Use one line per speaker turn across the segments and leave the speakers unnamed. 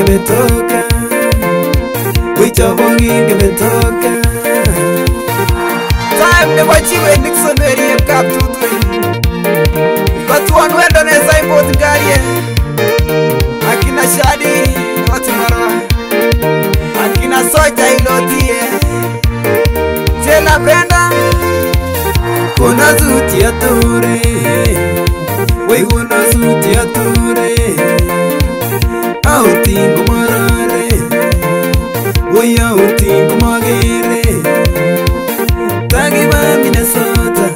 ngebetoka wicha bongi ngebetoka time ne bachi we nixon very up to do but one word on as i both got ye akina shadi what mara akina soita ilotie tena brenda kona zuti atore
Oya uti kumagere Tagi ba Minnesota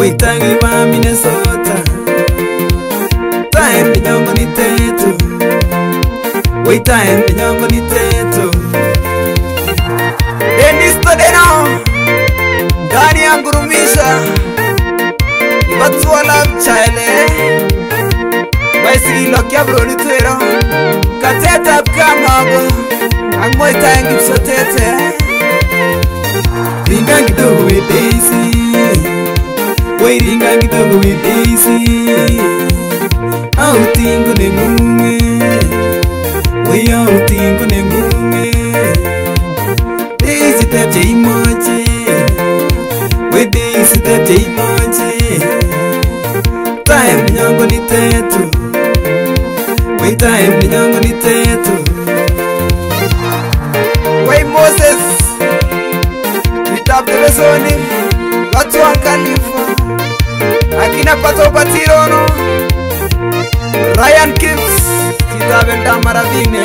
We tagi ba Minnesota Time minyongo ni tetu We time minyongo ni tetu
Dennis Todeno Dani Angurumisha Ibatuwa la mchale Baisi ilo kia bro nituero Kateta pika mago Kateta pika mago angoitangipsotete ringangitogo webas oi
ringangitogo webas autingo nemue oi autingo nemue bastateimoce webas tateimoce taemnyongo nitetu
oitaemnyongo nitetu mosezi itabelezoni vatswakalifu akina patsopatsirono ryan kips titavendamaravine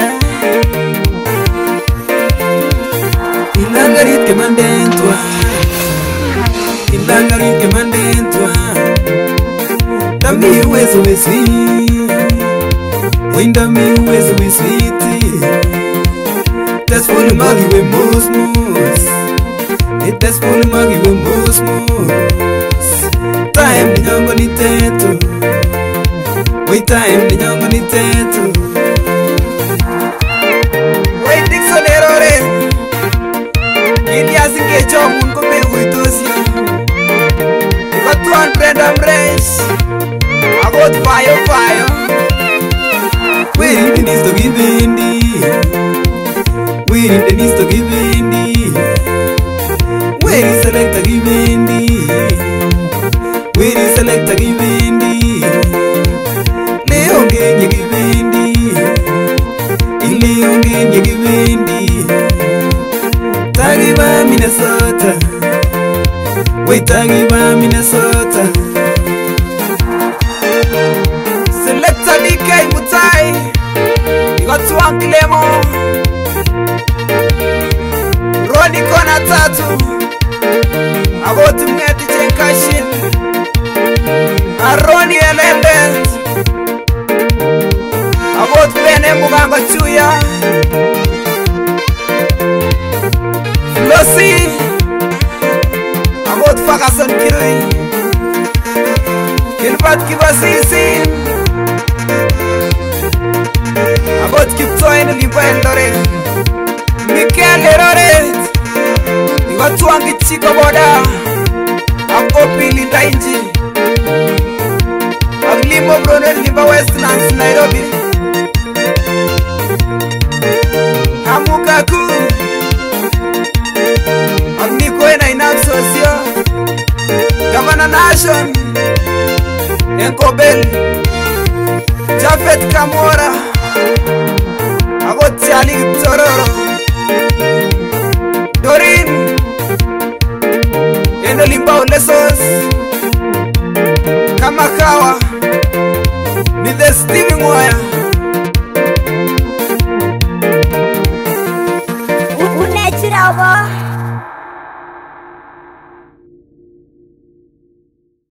ilangaritke mandentwa
ilangaritke mandentwa tamiuwezo wezi oindamiuwezo wezite testful magi we mus mus ni testful magi we mus mus time nyango ni tetu we time nyango ni tetu
we dik so derore india singe chomun ko me we tosia ni batuan prenda mres agot fire
fire we hindi ni sto gibindi Benito Givendi Where is Selecta Givendi Where is Selecta Givendi Leo Genya Givendi Leo Genya Givendi Tagiba Minnesota We Tagiba Minnesota
ya Flossy I'm out for a son kiroi Kill bad kiva sisi I'm out keep toying the lipa endore Mikel erore Iwa tuangi chiko boda I'm open in the engine I'm limo bro nel limba west Nancy Nairobi Nairobi jafet kamora akotyali kitororo dorin enolimbaolesos kamakawa